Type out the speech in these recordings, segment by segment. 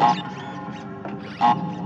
Thank you.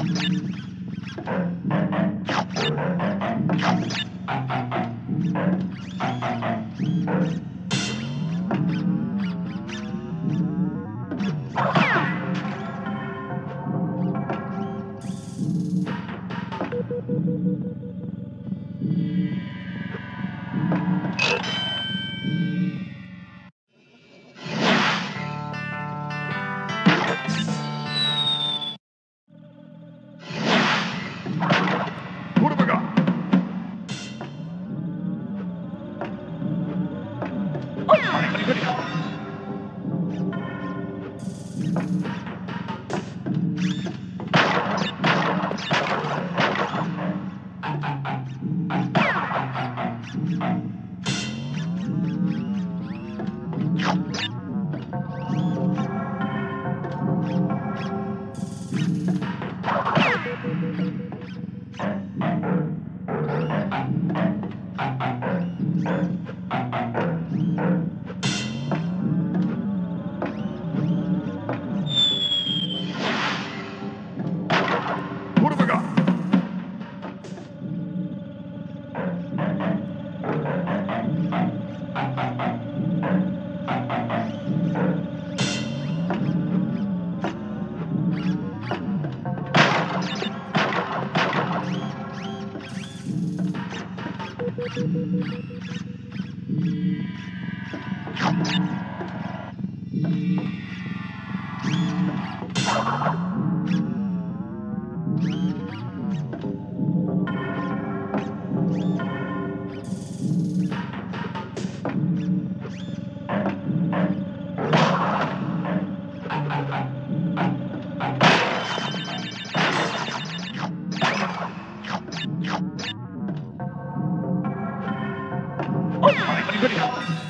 Thank you. morning. Good morning. Oh my goodness!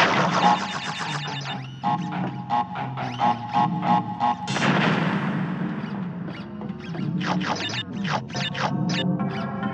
よっ!